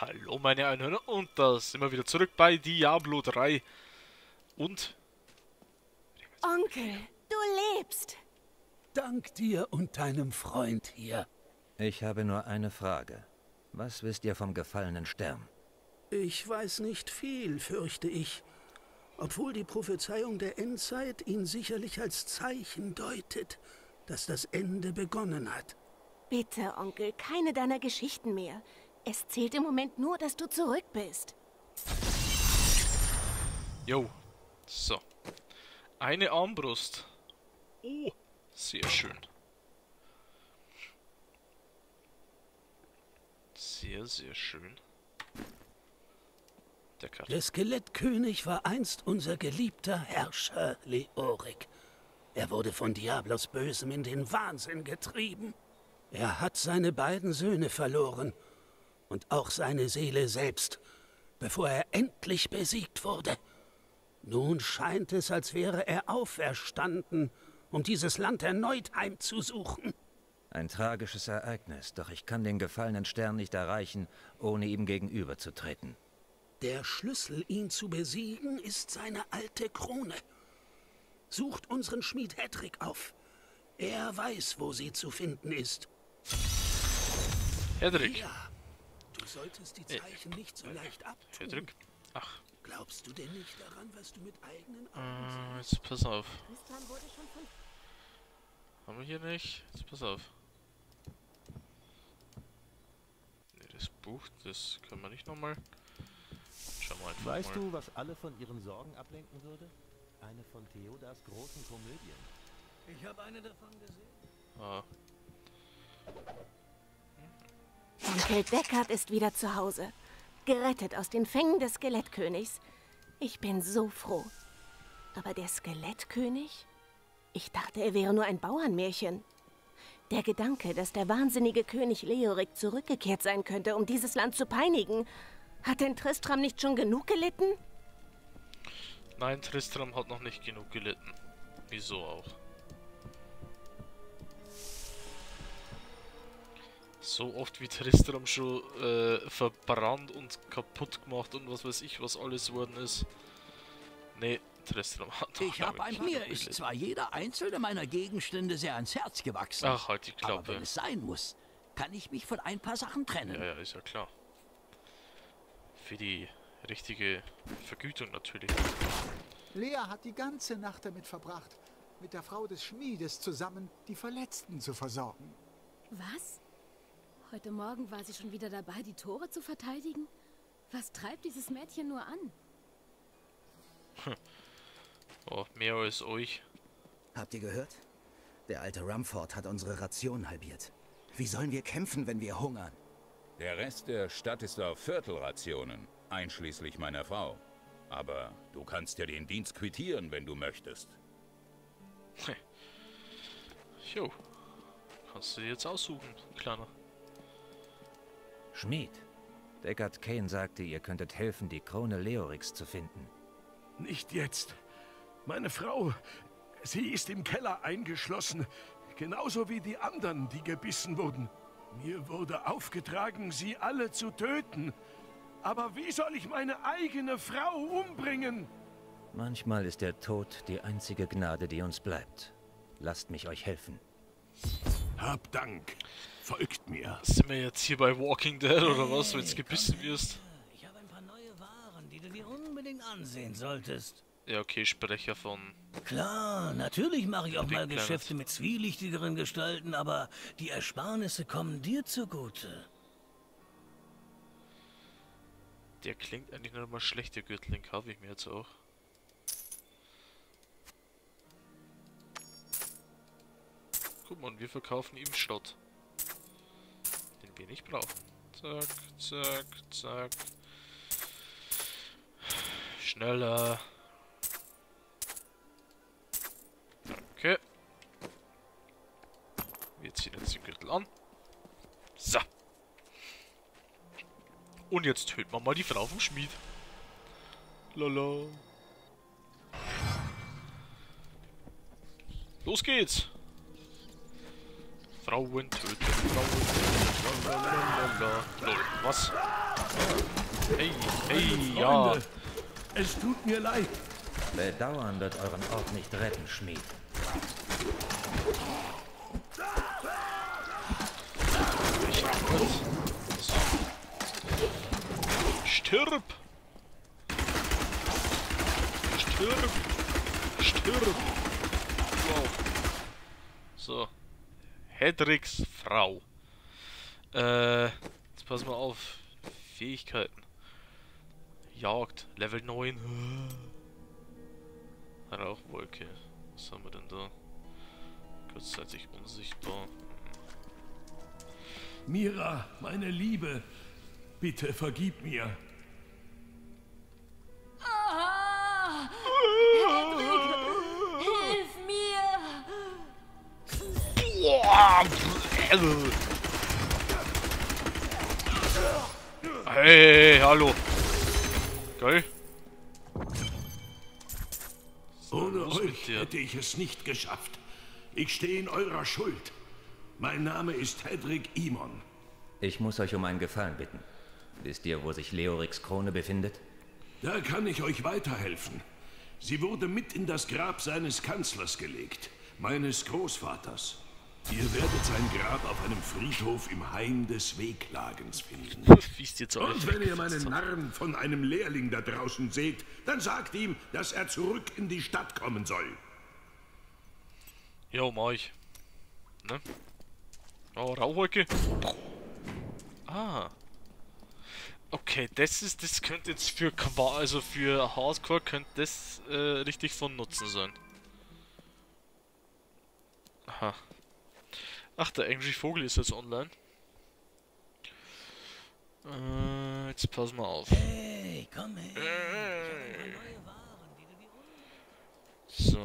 Hallo meine Einhörner und da sind wir wieder zurück bei Diablo 3 und... Onkel, du lebst! Dank dir und deinem Freund hier. Ich habe nur eine Frage. Was wisst ihr vom gefallenen Stern? Ich weiß nicht viel, fürchte ich. Obwohl die Prophezeiung der Endzeit ihn sicherlich als Zeichen deutet, dass das Ende begonnen hat. Bitte, Onkel, keine deiner Geschichten mehr. Es zählt im Moment nur, dass du zurück bist. Jo. So. Eine Armbrust. Oh, sehr schön. Sehr, sehr schön. Der. Der Skelettkönig war einst unser geliebter Herrscher Leorik. Er wurde von Diablos Bösem in den Wahnsinn getrieben. Er hat seine beiden Söhne verloren und auch seine Seele selbst, bevor er endlich besiegt wurde. Nun scheint es, als wäre er auferstanden, um dieses Land erneut heimzusuchen. Ein tragisches Ereignis, doch ich kann den gefallenen Stern nicht erreichen, ohne ihm gegenüberzutreten. Der Schlüssel, ihn zu besiegen, ist seine alte Krone. Sucht unseren Schmied Hedrick auf. Er weiß, wo sie zu finden ist. Hedrick. Ja, solltest die Zeichen nicht so leicht abtun. Hedrick. Ach, Glaubst du denn nicht daran, was du mit eigenen Augen äh, jetzt pass auf. Haben wir hier nicht? Jetzt pass auf. Ne, das Buch, das können wir nicht nochmal. Schauen wir einfach Weißt mal. du, was alle von ihren Sorgen ablenken würde? Eine von Theodas großen Komödien. Ich habe eine davon gesehen. Ah, Onkel Deckard ist wieder zu Hause. Gerettet aus den Fängen des Skelettkönigs. Ich bin so froh. Aber der Skelettkönig? Ich dachte, er wäre nur ein Bauernmärchen. Der Gedanke, dass der wahnsinnige König Leorik zurückgekehrt sein könnte, um dieses Land zu peinigen. Hat denn Tristram nicht schon genug gelitten? Nein, Tristram hat noch nicht genug gelitten. Wieso auch? So oft wie Tristram schon äh, verbrannt und kaputt gemacht und was weiß ich, was alles worden ist. Nee, Tristram hat noch Ich hab lange ein mir ist zwar jeder einzelne meiner Gegenstände sehr ans Herz gewachsen. Ach, halt die aber wenn Klappe. es sein muss, kann ich mich von ein paar Sachen trennen. Ja, ja, ist ja klar. Für die richtige Vergütung natürlich. Lea hat die ganze Nacht damit verbracht, mit der Frau des Schmiedes zusammen die Verletzten zu versorgen. Was? Heute Morgen war sie schon wieder dabei, die Tore zu verteidigen? Was treibt dieses Mädchen nur an? Oh, mehr als euch. Habt ihr gehört? Der alte Rumford hat unsere Ration halbiert. Wie sollen wir kämpfen, wenn wir hungern? Der Rest der Stadt ist auf Viertelrationen, einschließlich meiner Frau. Aber du kannst ja den Dienst quittieren, wenn du möchtest. Jo. Kannst du dir jetzt aussuchen, Kleiner. Schmied. Deckard Kane sagte, ihr könntet helfen, die Krone Leoriks zu finden. Nicht jetzt. Meine Frau, sie ist im Keller eingeschlossen. Genauso wie die anderen, die gebissen wurden. Mir wurde aufgetragen, sie alle zu töten. Aber wie soll ich meine eigene Frau umbringen? Manchmal ist der Tod die einzige Gnade, die uns bleibt. Lasst mich euch helfen. Hab Dank. Folgt mir. Sind wir jetzt hier bei Walking Dead oder was, wenn du gebissen wirst? Ich habe ein paar neue Waren, die du dir unbedingt ansehen solltest. Ja, okay, Sprecher von... Klar, natürlich mache ich auch Big mal Planet. Geschäfte mit zwielichtigeren Gestalten, aber die Ersparnisse kommen dir zugute. Der klingt eigentlich noch mal schlecht, der Gürtel, kaufe ich mir jetzt auch. Mal, und wir verkaufen ihm Schrott. Den wir nicht brauchen. Zack, zack, zack. Schneller. Danke. Wir ziehen jetzt den Gürtel an. So. Und jetzt töten wir mal die Frau vom Schmied. Lala. Los geht's. Frauen töten, Frauen töten. Lalalala. Lol, was? Hey, hey, ja. Es tut mir leid. Bedauern wird euren Ort nicht retten, Schmied. Ich. Stirb! Stirb! Stirb! Wow. So. Hedricks Frau. Äh, jetzt pass mal auf. Fähigkeiten. Jagd, Level 9. Rauchwolke. Was haben wir denn da? Kurzzeitig unsichtbar. Mira, meine Liebe, bitte vergib mir. Ah! Hey, hallo. Geil. Ohne euch hätte ich es nicht geschafft. Ich stehe in eurer Schuld. Mein Name ist Hedrick Imon. Ich muss euch um einen Gefallen bitten. Wisst ihr, wo sich Leorix Krone befindet? Da kann ich euch weiterhelfen. Sie wurde mit in das Grab seines Kanzlers gelegt, meines Großvaters. Ihr werdet sein Grab auf einem Friedhof im Hain des Wehklagens finden. Und wenn ihr meinen. Narren von einem Lehrling da draußen seht, dann sagt ihm, dass er zurück in die Stadt kommen soll. Jo, mach ich. Ne? Oh, Rauchwolke. Ah. Okay, das ist, das könnte jetzt für Qua, also für Hardcore könnte das äh, richtig von Nutzen sein. Aha. Ach, der Angry Vogel ist jetzt online. Äh, jetzt pass mal auf. Hey, komm her. Hey. So.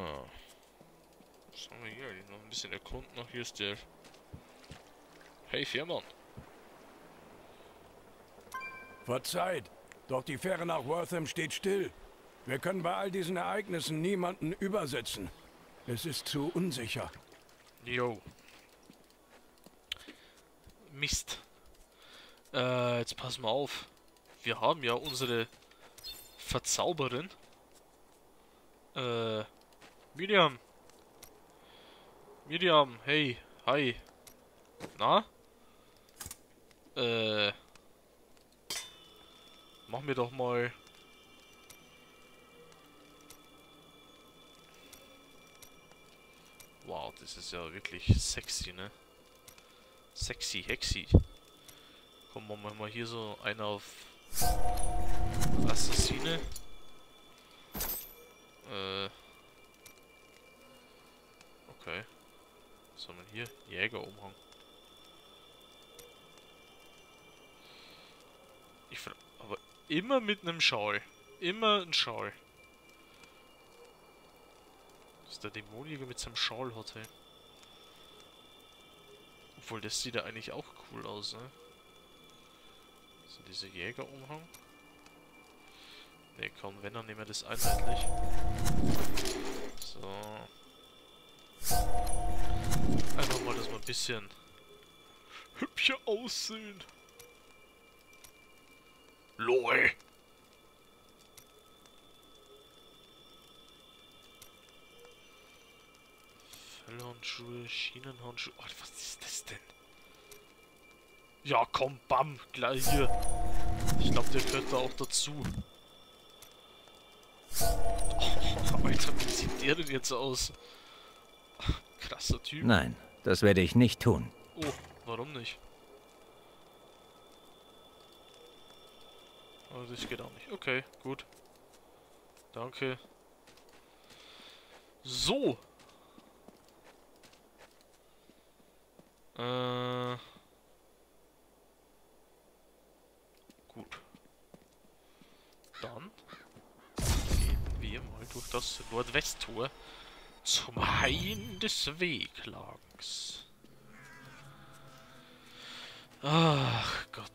Was haben wir hier? Noch ein bisschen erkunden. Ach, hier ist der. Hey, Fährmann. Verzeiht, doch die Fähre nach Wortham steht still. Wir können bei all diesen Ereignissen niemanden übersetzen. Es ist zu unsicher. Jo. Mist. Äh, jetzt pass mal auf. Wir haben ja unsere Verzauberin. Äh, Miriam. Miriam, hey, hi. Na? Äh. Mach mir doch mal. Wow, das ist ja wirklich sexy, ne? Sexy, hexy. Komm, machen wir mal hier so einer auf Assassine. Äh. Okay. Was haben wir hier? Jägerumhang. Ich fra- aber immer mit einem Schal. Immer ein Schal. Dass der Dämonjäger mit seinem Schal hat, hey. Obwohl, das sieht ja eigentlich auch cool aus, ne? So, dieser Jägerumhang. Ne, komm, wenn, dann nehmen wir das einheitlich. So. Einfach mal, dass wir ein bisschen hübscher aussehen. LOL! Fellhandschuhe, Schienenhandschuhe. Oh, was ist das denn? Ja, komm, bam, gleich hier. Ich glaube, der gehört da auch dazu. Oh, Alter, wie sieht der denn jetzt aus? Krasser Typ. Nein, das werde ich nicht tun. Oh, warum nicht? Oh, das geht auch nicht. Okay, gut. Danke. So. Äh. Gut. Dann gehen wir mal durch das Nordwesttor zum Hain des Wehklagens. Ach Gott.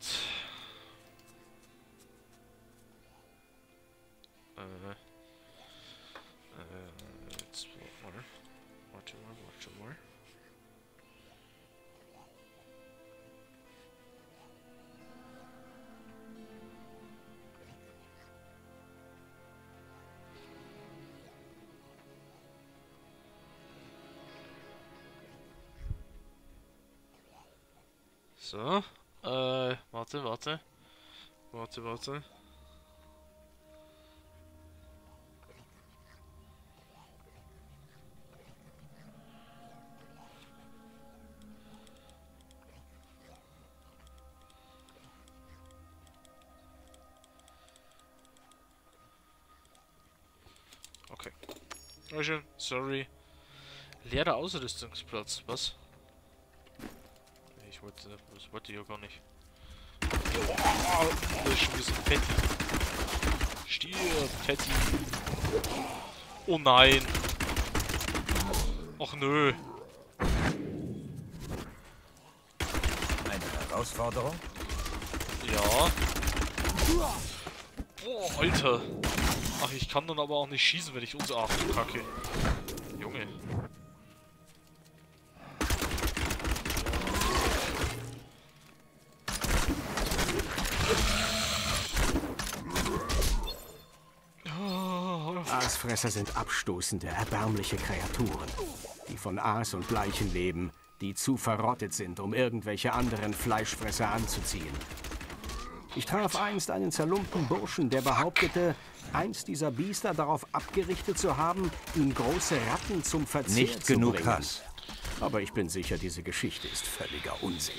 Äh. So. Äh, warte, warte. Warte, warte. Okay. Sorry. Leerer Ausrüstungsplatz. Was? Ich wollte, das wollte ich ja gar nicht. Oh, das ist schon wieder so ein Fetti. Stirb, Fetti. Oh nein. Och nö. Eine Herausforderung? Ja. Boah, Alter. Ach, ich kann dann aber auch nicht schießen, wenn ich unser Ach, Kacke. Junge. Aasfresser sind abstoßende, erbärmliche Kreaturen, die von Aas und Leichen leben, die zu verrottet sind, um irgendwelche anderen Fleischfresser anzuziehen. Ich traf einst einen zerlumpten Burschen, der behauptete, eins dieser Biester darauf abgerichtet zu haben, ihm große Ratten zum Verzehr Nicht zu genug bringen. Hass. Aber ich bin sicher, diese Geschichte ist völliger Unsinn.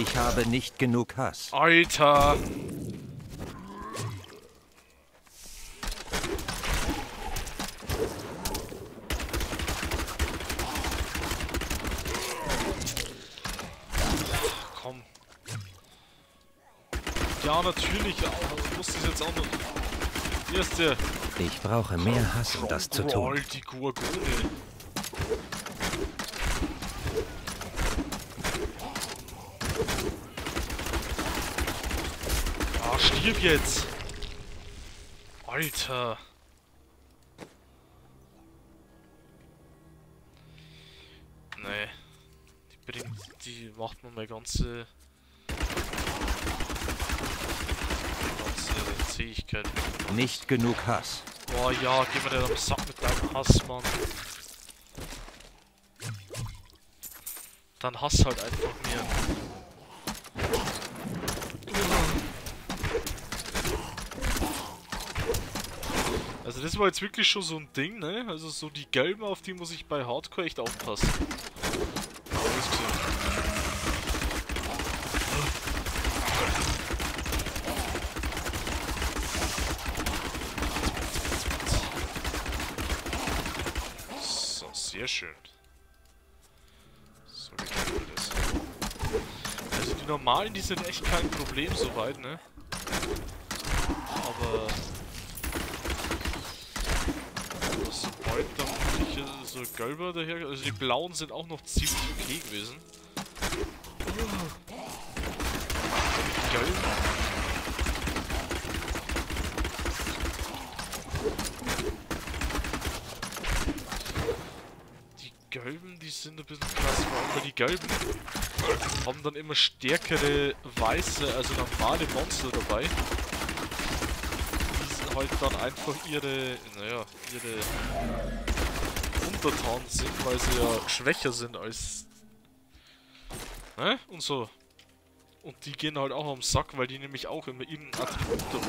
Ich habe nicht genug Hass. Alter. Komm. Ja, natürlich. aber Ich muss das jetzt auch noch. Hier ist der. Ich brauche mehr Hass, um das zu tun. Die Gurgone. Stirb jetzt. Alter. Nee. Die bringt, die macht mir meine ganze... ganze Zähigkeit. Nicht genug Hass. Boah, ja, geh mir den am Sack mit deinem Hass, Mann. Dann Hass halt einfach mir. Also das war jetzt wirklich schon so ein Ding, ne? Also so die gelben, auf die muss ich bei Hardcore echt aufpassen. Alles gesehen. So, sehr schön. So, wir das? Also die normalen, die sind echt kein Problem soweit, ne? Aber... Sobald dann wirklich äh, so gelber daher... Also die blauen sind auch noch ziemlich okay gewesen. Die gelben... Die sind ein bisschen krass, weil die gelben haben dann immer stärkere weiße, also normale Monster dabei. Die halt dann einfach ihre, naja, ihre Untertanen sind, weil sie ja schwächer sind als... Ne? Und so. Und die gehen halt auch am Sack, weil die nämlich auch immer irgendein Attribut dabei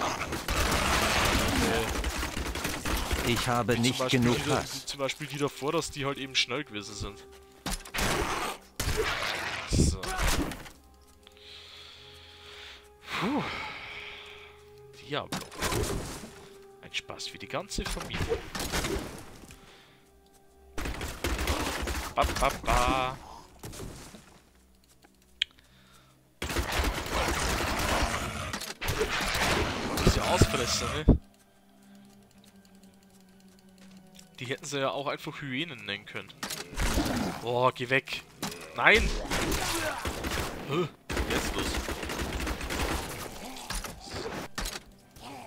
haben. Äh, Ich habe nicht Beispiel genug die, Hass. Zum Beispiel die davor, dass die halt eben schnell gewesen sind. So. Puh. Diablo. Ein Spaß für die ganze Familie. Ba, ba, ba. Diese Ausfresser, ne? Die hätten sie ja auch einfach Hyänen nennen können. Boah, geh weg. Nein! Hä? Jetzt los.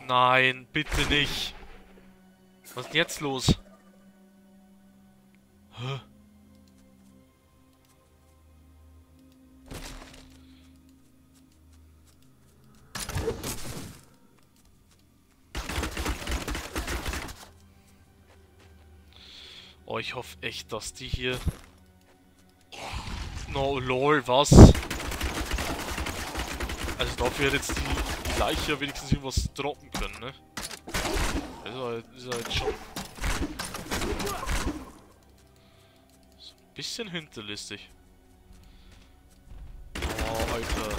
Nein, bitte nicht. Was ist denn jetzt los? Oh, ich hoffe echt, dass die hier... No, lol, was? Also dafür hätte jetzt die, die Leiche wenigstens irgendwas droppen können, ne? Also ist ja jetzt schon... So ein bisschen hinterlistig. Oh, Alter.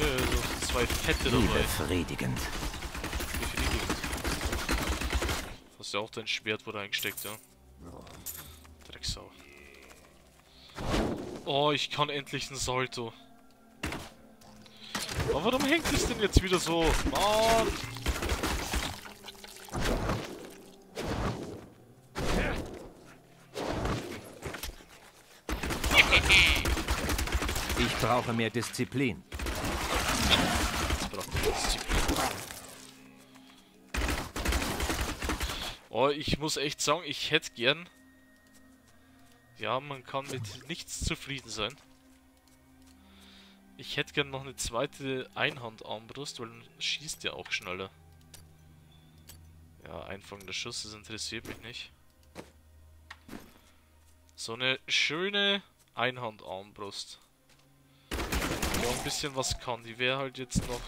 Ja, so zwei Fette dabei. Befriedigend. Hast ja auch dein Schwert wo reingesteckt, ja? Drecksau. Oh, ich kann endlich ein Salto. Aber warum hängt es denn jetzt wieder so? Mann! Ich brauche mehr Disziplin. Oh, ich muss echt sagen, ich hätte gern... Ja, man kann mit nichts zufrieden sein. Ich hätte gern noch eine zweite Einhandarmbrust, weil dann schießt ja auch schneller. Ja, Einfangen der Schuss, das interessiert mich nicht. So eine schöne Einhandarmbrust. Die auch ein bisschen was kann. Die wäre halt jetzt noch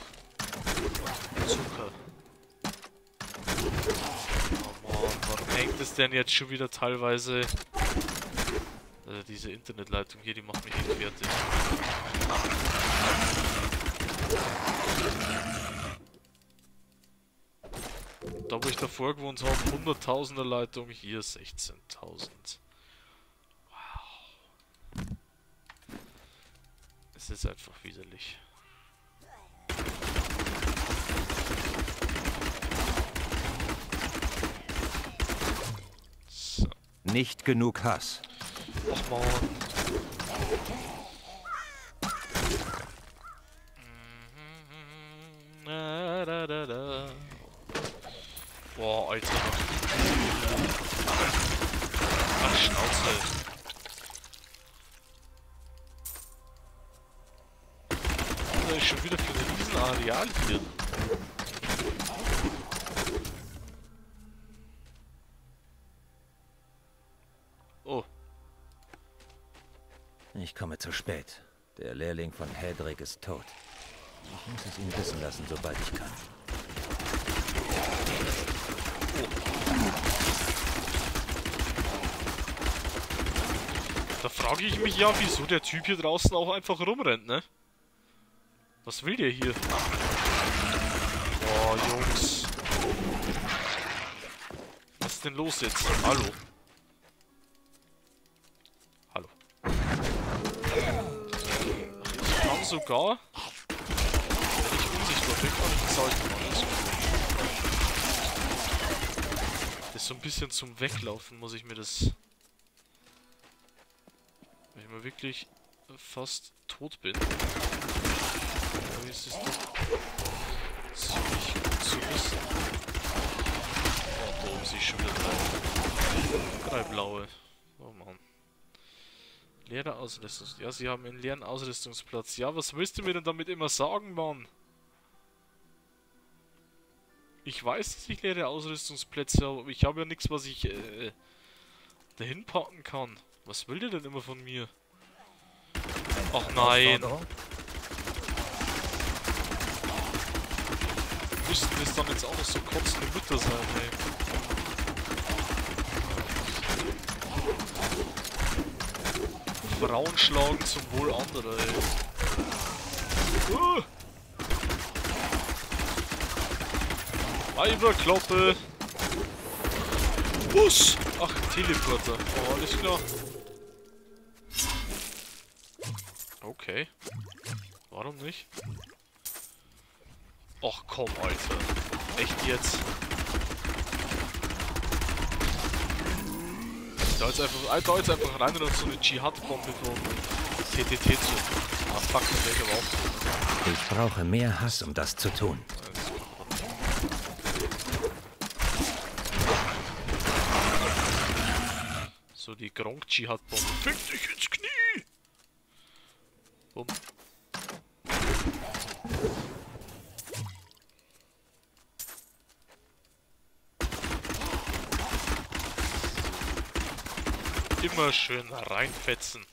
Zucker. Hängt es denn jetzt schon wieder teilweise? Also diese Internetleitung hier, die macht mich echt fertig. Da wo ich davor gewohnt habe, 100.000er Leitung, hier 16.000. Wow. Es ist einfach widerlich. So. Nicht genug Hass. Ach man. Na, da, da, da. Boah, Alter. Ach, Schnauze. Ist schon wieder für ein riesen Areal hier. Ich komme zu spät. Der Lehrling von Hedrick ist tot. Ich muss es ihn wissen lassen, sobald ich kann. Da frage ich mich ja, wieso der Typ hier draußen auch einfach rumrennt, ne? Was will der hier? Boah, Jungs. Was ist denn los jetzt? Hallo? Sogar, wenn ich unsichtbar bin, kann ich gut. Das ist so ein bisschen zum Weglaufen, muss ich mir das... Wenn ich mal wirklich fast tot bin. Aber ist es doch ziemlich gut zu wissen. Oh, da oben sehe ich schon wieder drei. Drei blaue. Oh Mann. Leere Ausrüstung. Ja, sie haben einen leeren Ausrüstungsplatz. Ja, was willst du mir denn damit immer sagen, Mann? Ich weiß, dass ich leere Ausrüstungsplätze habe, aber ich habe ja nichts, was ich äh, dahin packen kann. Was will der denn immer von mir? Ach nein. Müssten das dann jetzt auch noch so kotzende Mütter sein, ey. Frauen schlagen zum Wohl anderer, ey. Uh. Weiberkloppe. Bus. Ach, Teleporter. Oh, alles klar. Okay. Warum nicht? Och komm, Alter. Echt jetzt? Da jetzt einfach, da jetzt einfach rein und so eine Dschihad-Bombe von TTT zu. Ah fuck, das wäre aber auch so. Ich brauche mehr Hass, um das zu tun. So die Gronk Dschihad-Bombe. Fick dich ins Knie! Bumm. Immer schön reinfetzen.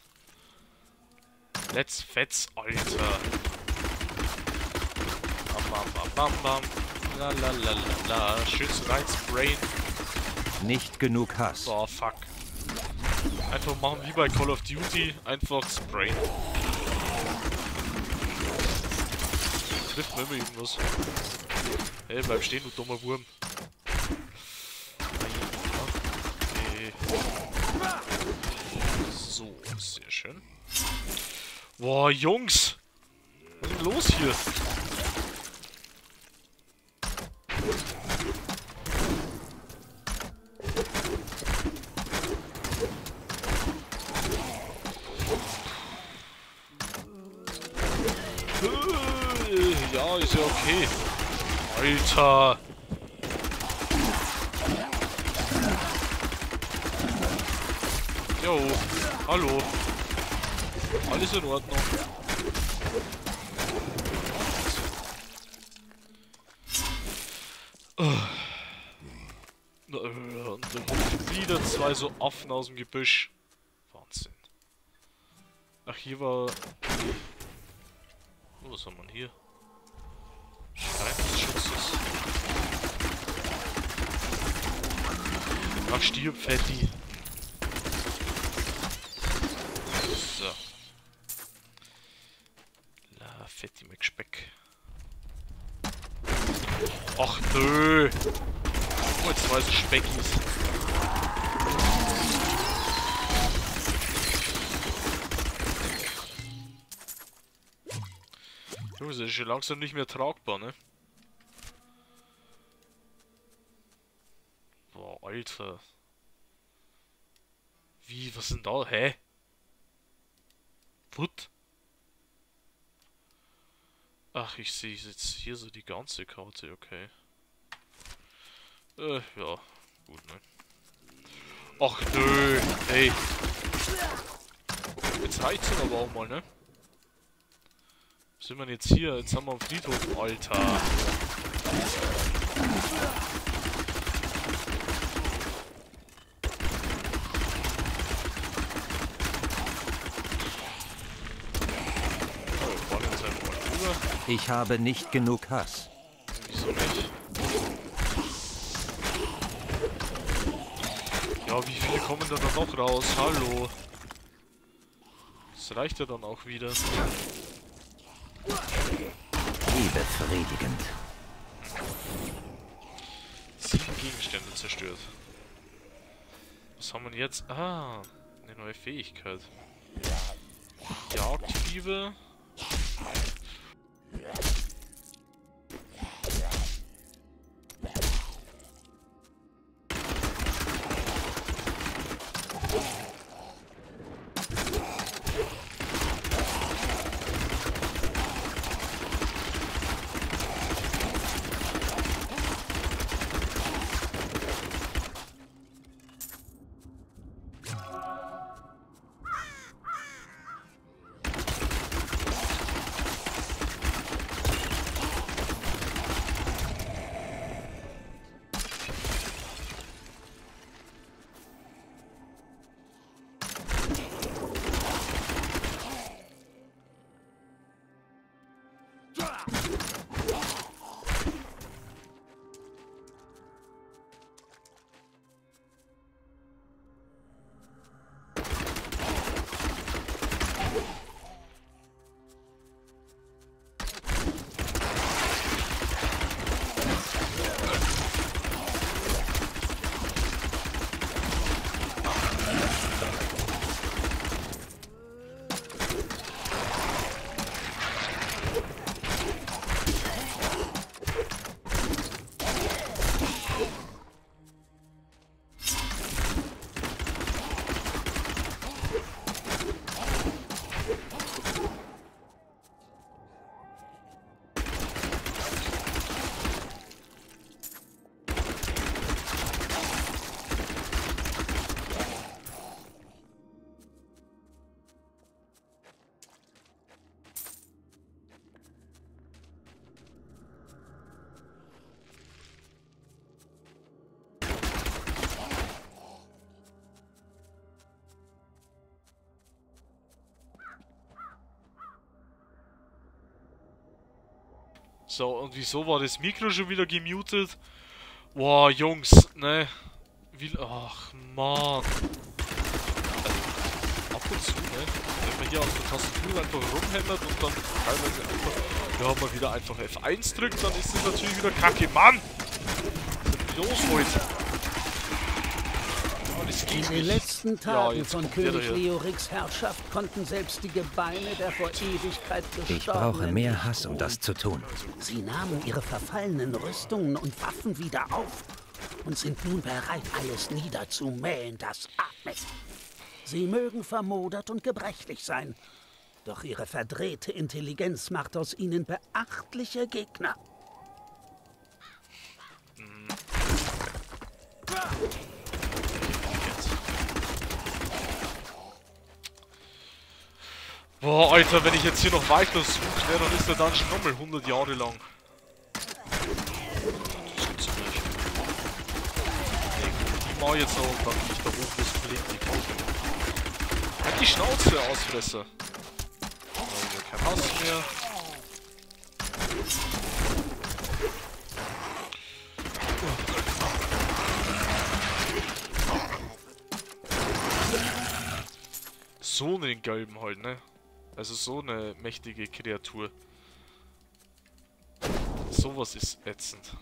Let's fetz, Alter. Bam, bam, bam, bam, bam. La, la, la, la, la. Schön rein sprayen. Nicht genug Hass. Oh, fuck. Einfach machen wie bei Call of Duty. Einfach sprayen. Trifft mir immer irgendwas. Hey, bleib stehen, du dummer Wurm. Okay. So, sehr schön. Boah, Jungs! Was ist denn los hier? Äh, Ja, ist ja okay. Alter! Jo, hallo. Alles in Ordnung. Und dann kommen wieder zwei so Affen aus dem Gebüsch. Wahnsinn. Ach, hier war... Oh, was haben wir hier? Schrein. Ach, stirb, Fetti. So. La, Fetti Speck. Ach, nö. Oh, jetzt zwei so Speckis. Junge, das ist schon langsam nicht mehr tragbar, ne? Boah, Alter. Wie, was denn da? Hä? What? Ach, ich sehe jetzt hier so die ganze Karte, okay. Äh, ja, gut, ne? Ach nö, ey. Jetzt dann aber auch mal, ne? Was sind wir jetzt hier? Jetzt haben wir am Friedhof, Alter. Oh, wollen jetzt einfach mal drüber. Ich habe nicht genug Hass. Wieso nicht? Ja, wie viele kommen da dann noch raus? Hallo. Das reicht ja dann auch wieder. Wie befriedigend. Sieben Gegenstände zerstört. Was haben wir jetzt? Ah, eine neue Fähigkeit. Jagdfieber. Yeah. So, und wieso war das Mikro schon wieder gemutet? Boah, Jungs, ne? Wie, ach, Mann. Also, ab und zu, ne? Wenn man hier auf der Tastatur einfach rumhämmert und dann teilweise einfach, ja, mal wieder einfach F1 drückt, dann ist das natürlich wieder kacke. Mann! Was ist denn los heute? In den letzten Tagen von König Leoriks Herrschaft konnten selbst die Gebeine der vor Ewigkeit Ich brauche mehr Hass, um das zu tun. Sie nahmen ihre verfallenen Rüstungen und Waffen wieder auf und sind nun bereit, alles niederzumähen, das atmet. Sie mögen vermodert und gebrechlich sein, doch ihre verdrehte Intelligenz macht aus ihnen beachtliche Gegner. Mhm. Boah, Alter, wenn ich jetzt hier noch weiter suche, ne, dann ist der Dungeon nochmal 100 Jahre lang. Das gibt's doch nicht. Nee, die mal jetzt noch und dann gehe ich da hoch, wo es blinkt, die. Halt die Schnauze, Ausfresser. Da habe ich kein Hass mehr. So einen gelben halt, ne? Also so eine mächtige Kreatur. Sowas ist ätzend.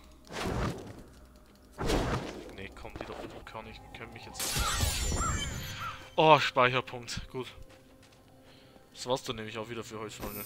Ne, komm, die da oben kann ich, können mich jetzt Oh, Speicherpunkt. Gut. Das war's dann nämlich auch wieder für heute, Freunde.